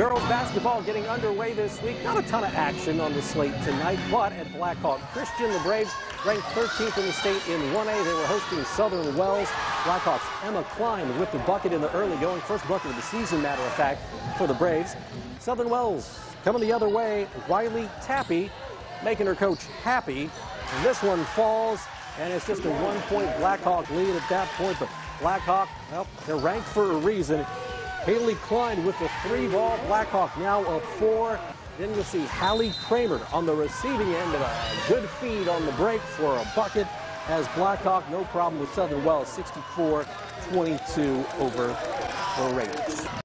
Girls basketball getting underway this week. Not a ton of action on the slate tonight, but at Blackhawk Christian, the Braves ranked 13th in the state in 1A. They were hosting Southern Wells. Blackhawks Emma Klein with the bucket in the early going. First bucket of the season, matter of fact, for the Braves. Southern Wells coming the other way. Riley Tappy making her coach happy. And this one falls, and it's just a one-point Blackhawk lead at that point. But Blackhawk, well, they're ranked for a reason. Haley Klein with the three ball. Blackhawk now up four. Then you'll see Hallie Kramer on the receiving end of a good feed on the break for a bucket as Blackhawk, no problem with Southern Wells, 64-22 over the Raiders.